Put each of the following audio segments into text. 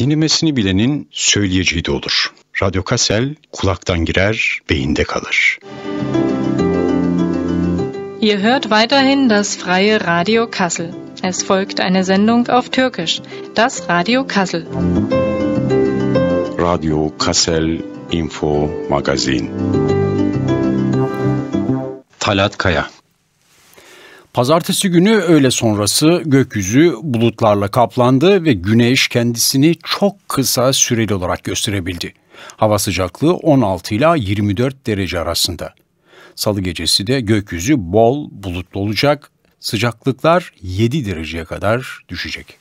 Dinlemesini bilenin söyleyeceği de olur. Radyo Kassel kulaktan girer, beyinde kalır. Ihr hört weiterhin das freie Radio Kassel. Es folgt eine Sendung auf Türkisch, das Radio Kassel. Radio Kassel Info Magazin. Talat Kaya Pazartesi günü öğle sonrası gökyüzü bulutlarla kaplandı ve güneş kendisini çok kısa süreli olarak gösterebildi. Hava sıcaklığı 16 ile 24 derece arasında. Salı gecesi de gökyüzü bol bulutlu olacak. Sıcaklıklar 7 dereceye kadar düşecek.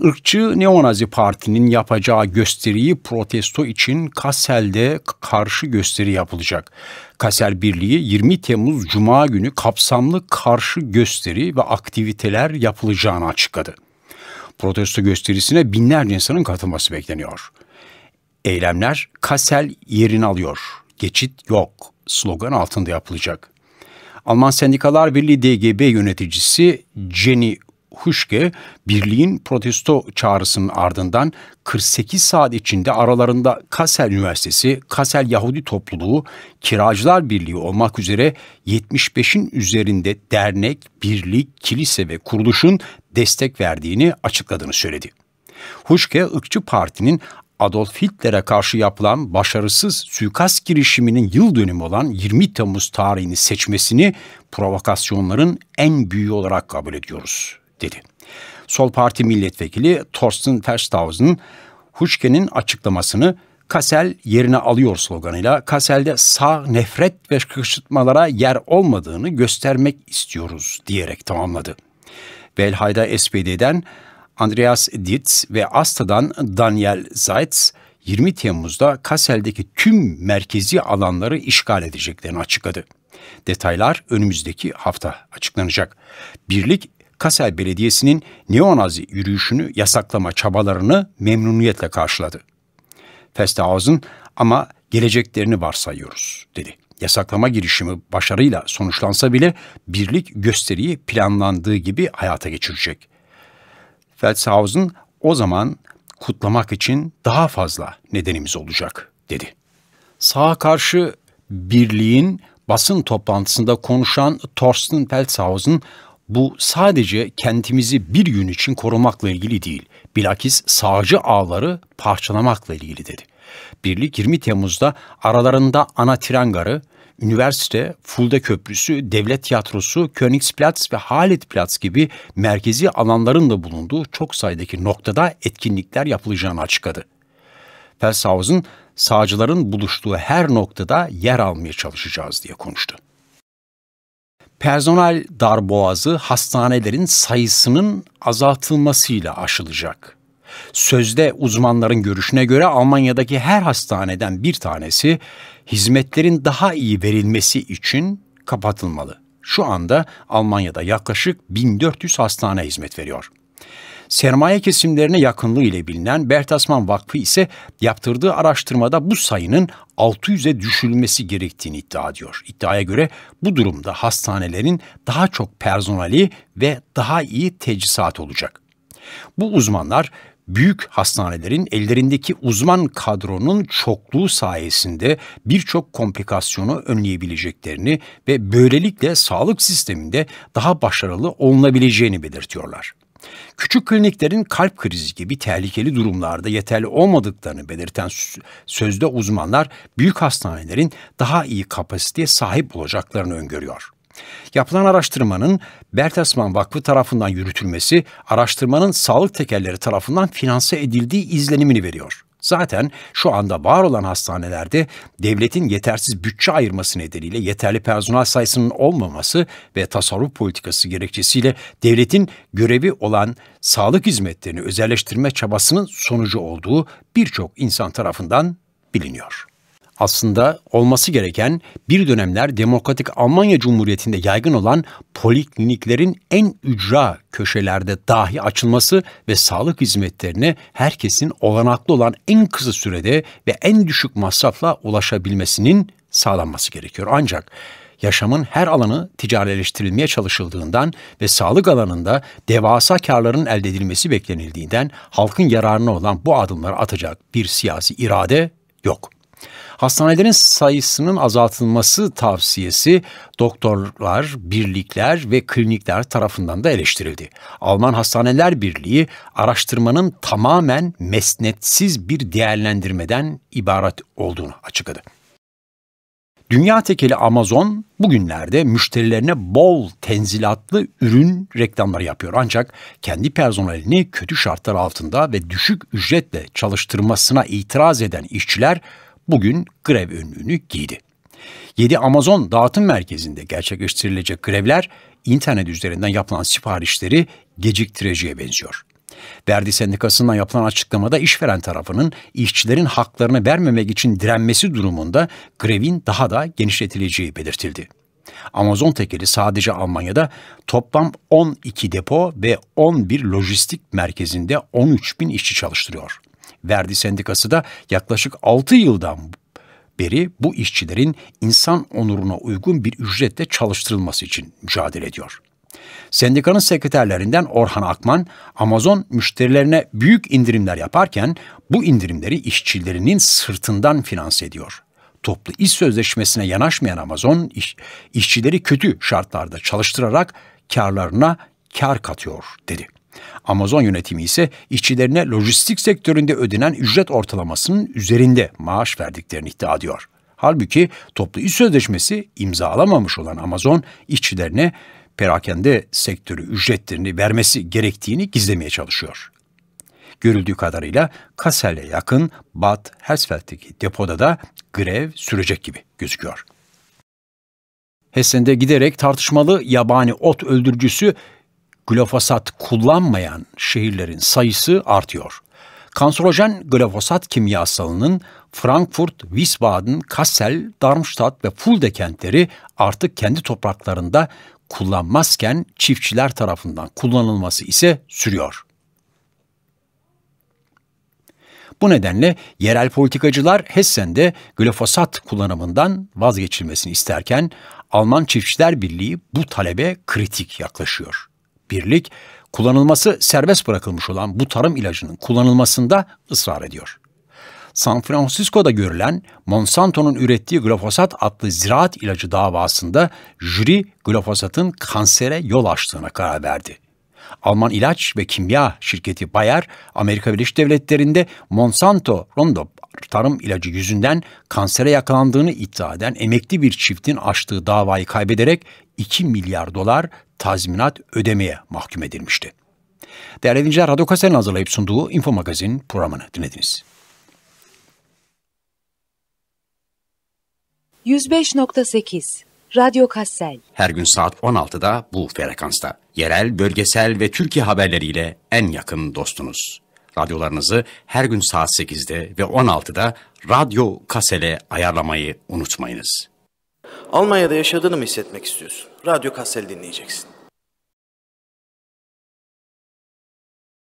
Irkçı Neonazi Parti'nin yapacağı gösteriyi protesto için Kassel'de karşı gösteri yapılacak. Kassel Birliği 20 Temmuz Cuma günü kapsamlı karşı gösteri ve aktiviteler yapılacağını açıkladı. Protesto gösterisine binlerce insanın katılması bekleniyor. Eylemler Kassel yerini alıyor, geçit yok slogan altında yapılacak. Alman Sendikalar Birliği DGB yöneticisi Jenny Huşke, birliğin protesto çağrısının ardından 48 saat içinde aralarında Kassel Üniversitesi, Kassel Yahudi Topluluğu, Kiracılar Birliği olmak üzere 75'in üzerinde dernek, birlik, kilise ve kuruluşun destek verdiğini açıkladığını söyledi. Huşke, ırkçı partinin Adolf Hitler'e karşı yapılan başarısız suikast girişiminin yıl dönümü olan 20 Temmuz tarihini seçmesini provokasyonların en büyüğü olarak kabul ediyoruz, dedi. Sol Parti milletvekili Thorsten Verstausen, Huçke'nin açıklamasını Kassel yerine alıyor sloganıyla Kassel'de sağ nefret ve kışıtmalara yer olmadığını göstermek istiyoruz diyerek tamamladı. Belhayda SPD'den Andreas Dietz ve Asta'dan Daniel Zeitz 20 Temmuz'da Kassel'deki tüm merkezi alanları işgal edeceklerini açıkladı. Detaylar önümüzdeki hafta açıklanacak. Birlik Kassel Belediyesi'nin neonazi yürüyüşünü yasaklama çabalarını memnuniyetle karşıladı. Festhausen ama geleceklerini varsayıyoruz dedi. Yasaklama girişimi başarıyla sonuçlansa bile birlik gösteriyi planlandığı gibi hayata geçirecek. Feldshausen o zaman kutlamak için daha fazla nedenimiz olacak dedi. Sağa karşı birliğin basın toplantısında konuşan Thorsten Feldshausen bu sadece kentimizi bir gün için korumakla ilgili değil, bilakis sağcı ağları parçalamakla ilgili dedi. Birlik 20 Temmuz'da aralarında ana tren garı, üniversite, Fulda Köprüsü, Devlet Tiyatrosu, Königsplatz ve Halitplatz gibi merkezi alanların da bulunduğu çok sayıdaki noktada etkinlikler yapılacağını açıkladı. Felshausen, sağcıların buluştuğu her noktada yer almaya çalışacağız diye konuştu. Personel darboğazı hastanelerin sayısının azaltılmasıyla aşılacak. Sözde uzmanların görüşüne göre Almanya'daki her hastaneden bir tanesi hizmetlerin daha iyi verilmesi için kapatılmalı. Şu anda Almanya'da yaklaşık 1400 hastane hizmet veriyor. Sermaye kesimlerine yakınlığı ile bilinen Bertelsmann Vakfı ise yaptırdığı araştırmada bu sayının 600'e düşürülmesi gerektiğini iddia ediyor. İddiaya göre bu durumda hastanelerin daha çok personeli ve daha iyi teçhizat olacak. Bu uzmanlar büyük hastanelerin ellerindeki uzman kadronun çokluğu sayesinde birçok komplikasyonu önleyebileceklerini ve böylelikle sağlık sisteminde daha başarılı olunabileceğini belirtiyorlar. Küçük kliniklerin kalp krizi gibi tehlikeli durumlarda yeterli olmadıklarını belirten sözde uzmanlar büyük hastanelerin daha iyi kapasiteye sahip olacaklarını öngörüyor. Yapılan araştırmanın Bertelsmann Vakfı tarafından yürütülmesi, araştırmanın sağlık tekerleri tarafından finanse edildiği izlenimini veriyor. Zaten şu anda var olan hastanelerde devletin yetersiz bütçe ayırması nedeniyle yeterli personel sayısının olmaması ve tasarruf politikası gerekçesiyle devletin görevi olan sağlık hizmetlerini özelleştirme çabasının sonucu olduğu birçok insan tarafından biliniyor aslında olması gereken bir dönemler Demokratik Almanya Cumhuriyeti'nde yaygın olan polikliniklerin en ücra köşelerde dahi açılması ve sağlık hizmetlerine herkesin olanaklı olan en kısa sürede ve en düşük masrafla ulaşabilmesinin sağlanması gerekiyor. Ancak yaşamın her alanı ticarileştirilmeye çalışıldığından ve sağlık alanında devasa karların elde edilmesi beklenildiğinden halkın yararına olan bu adımları atacak bir siyasi irade yok. Hastanelerin sayısının azaltılması tavsiyesi doktorlar, birlikler ve klinikler tarafından da eleştirildi. Alman Hastaneler Birliği araştırmanın tamamen mesnetsiz bir değerlendirmeden ibaret olduğunu açıkladı. Dünya tekeli Amazon bugünlerde müşterilerine bol tenzilatlı ürün reklamları yapıyor. Ancak kendi personelini kötü şartlar altında ve düşük ücretle çalıştırmasına itiraz eden işçiler bugün grev önlüğünü giydi. 7 Amazon dağıtım merkezinde gerçekleştirilecek grevler internet üzerinden yapılan siparişleri geciktireceğe benziyor. Verdi Sendikası'ndan yapılan açıklamada işveren tarafının işçilerin haklarını vermemek için direnmesi durumunda grevin daha da genişletileceği belirtildi. Amazon tekeli sadece Almanya'da toplam 12 depo ve 11 lojistik merkezinde 13 bin işçi çalıştırıyor. Verdi Sendikası da yaklaşık 6 yıldan beri bu işçilerin insan onuruna uygun bir ücretle çalıştırılması için mücadele ediyor. Sendikanın sekreterlerinden Orhan Akman, Amazon müşterilerine büyük indirimler yaparken bu indirimleri işçilerinin sırtından finanse ediyor. Toplu iş sözleşmesine yanaşmayan Amazon iş, işçileri kötü şartlarda çalıştırarak karlarına kar katıyor dedi. Amazon yönetimi ise işçilerine lojistik sektöründe ödenen ücret ortalamasının üzerinde maaş verdiklerini iddia ediyor. Halbuki toplu iş sözleşmesi imzalamamış olan Amazon işçilerine perakende sektörü ücretlerini vermesi gerektiğini gizlemeye çalışıyor. Görüldüğü kadarıyla Kassel'e yakın Bad Hersfeld'deki depoda da grev sürecek gibi gözüküyor. Hessen'de giderek tartışmalı yabani ot öldürücüsü glifosat kullanmayan şehirlerin sayısı artıyor. Kanserojen glifosat kimyasalının Frankfurt, Wiesbaden, Kassel, Darmstadt ve Fulda kentleri artık kendi topraklarında kullanmazken çiftçiler tarafından kullanılması ise sürüyor. Bu nedenle yerel politikacılar Hessen'de glifosat kullanımından vazgeçilmesini isterken Alman Çiftçiler Birliği bu talebe kritik yaklaşıyor. Birlik, kullanılması serbest bırakılmış olan bu tarım ilacının kullanılmasında ısrar ediyor. San Francisco'da görülen Monsanto'nun ürettiği glifosat adlı ziraat ilacı davasında jüri glifosatın kansere yol açtığına karar verdi. Alman ilaç ve kimya şirketi Bayer, Amerika Birleşik Devletleri'nde Monsanto Roundup tarım ilacı yüzünden kansere yakalandığını iddia eden emekli bir çiftin açtığı davayı kaybederek 2 milyar dolar tazminat ödemeye mahkum edilmişti. Değerli dinleyiciler, Radyo Kasel'in hazırlayıp sunduğu Info Magazin programını dinlediniz. 105.8 Radyo Kassel. Her gün saat 16'da bu frekansta. Yerel, bölgesel ve Türkiye haberleriyle en yakın dostunuz. Radyolarınızı her gün saat 8'de ve 16'da Radyo Kassel'e ayarlamayı unutmayınız. Almanya'da yaşadığını mı hissetmek istiyorsun? Radyo Kassel dinleyeceksin.